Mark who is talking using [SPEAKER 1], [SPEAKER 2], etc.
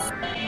[SPEAKER 1] you.